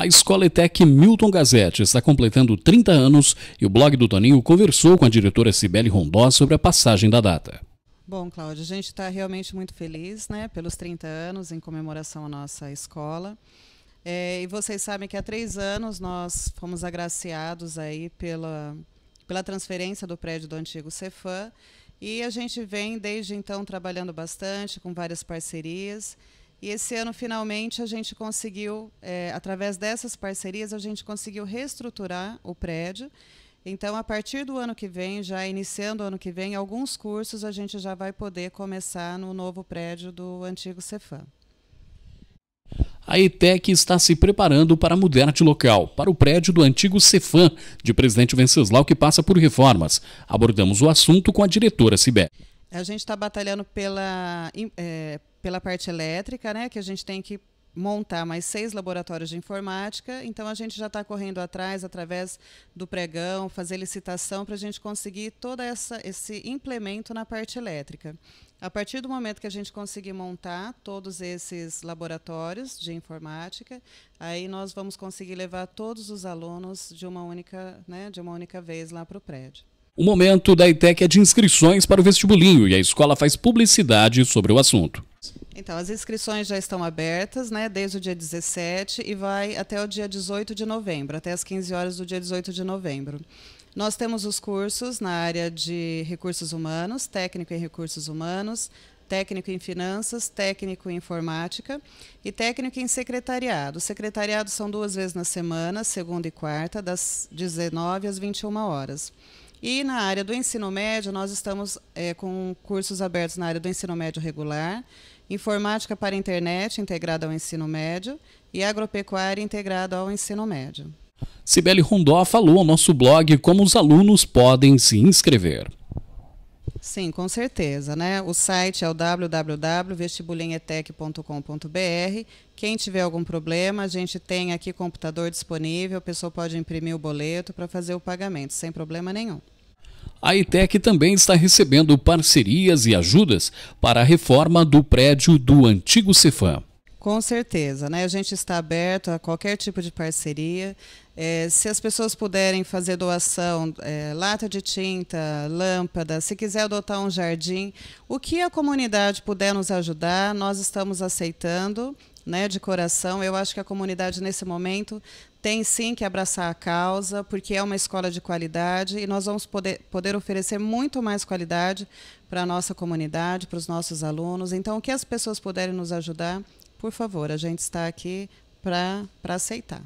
A Escola ETEC Milton Gazette está completando 30 anos e o blog do Toninho conversou com a diretora Cibele Rondó sobre a passagem da data. Bom, Cláudia, a gente está realmente muito feliz né, pelos 30 anos em comemoração à nossa escola. É, e vocês sabem que há três anos nós fomos agraciados aí pela, pela transferência do prédio do antigo Cefam e a gente vem desde então trabalhando bastante com várias parcerias e esse ano, finalmente, a gente conseguiu, é, através dessas parcerias, a gente conseguiu reestruturar o prédio. Então, a partir do ano que vem, já iniciando o ano que vem, alguns cursos a gente já vai poder começar no novo prédio do antigo Cefam. A ETEC está se preparando para mudar de local, para o prédio do antigo Cefam, de Presidente Venceslau, que passa por reformas. Abordamos o assunto com a diretora Cibé. A gente está batalhando pela, é, pela parte elétrica, né, que a gente tem que montar mais seis laboratórios de informática. Então a gente já está correndo atrás através do pregão, fazer licitação para a gente conseguir todo essa, esse implemento na parte elétrica. A partir do momento que a gente conseguir montar todos esses laboratórios de informática, aí nós vamos conseguir levar todos os alunos de uma única, né, de uma única vez lá para o prédio. O momento da ITEC é de inscrições para o vestibulinho e a escola faz publicidade sobre o assunto. Então, as inscrições já estão abertas, né, desde o dia 17 e vai até o dia 18 de novembro, até as 15 horas do dia 18 de novembro. Nós temos os cursos na área de recursos humanos, técnico em recursos humanos, técnico em finanças, técnico em informática e técnico em secretariado. O secretariado são duas vezes na semana, segunda e quarta, das 19 às 21 horas. E na área do ensino médio, nós estamos é, com cursos abertos na área do ensino médio regular, informática para internet integrada ao ensino médio e agropecuária integrada ao ensino médio. Cibele Rondó falou ao nosso blog como os alunos podem se inscrever. Sim, com certeza. Né? O site é o www.vestibulinhetec.com.br. Quem tiver algum problema, a gente tem aqui computador disponível, a pessoa pode imprimir o boleto para fazer o pagamento, sem problema nenhum. A ITEC também está recebendo parcerias e ajudas para a reforma do prédio do antigo Cefam. Com certeza, né? A gente está aberto a qualquer tipo de parceria. É, se as pessoas puderem fazer doação, é, lata de tinta, lâmpada, se quiser adotar um jardim, o que a comunidade puder nos ajudar, nós estamos aceitando, né, de coração. Eu acho que a comunidade nesse momento tem sim que abraçar a causa, porque é uma escola de qualidade e nós vamos poder, poder oferecer muito mais qualidade para a nossa comunidade, para os nossos alunos. Então, o que as pessoas puderem nos ajudar, por favor, a gente está aqui para aceitar.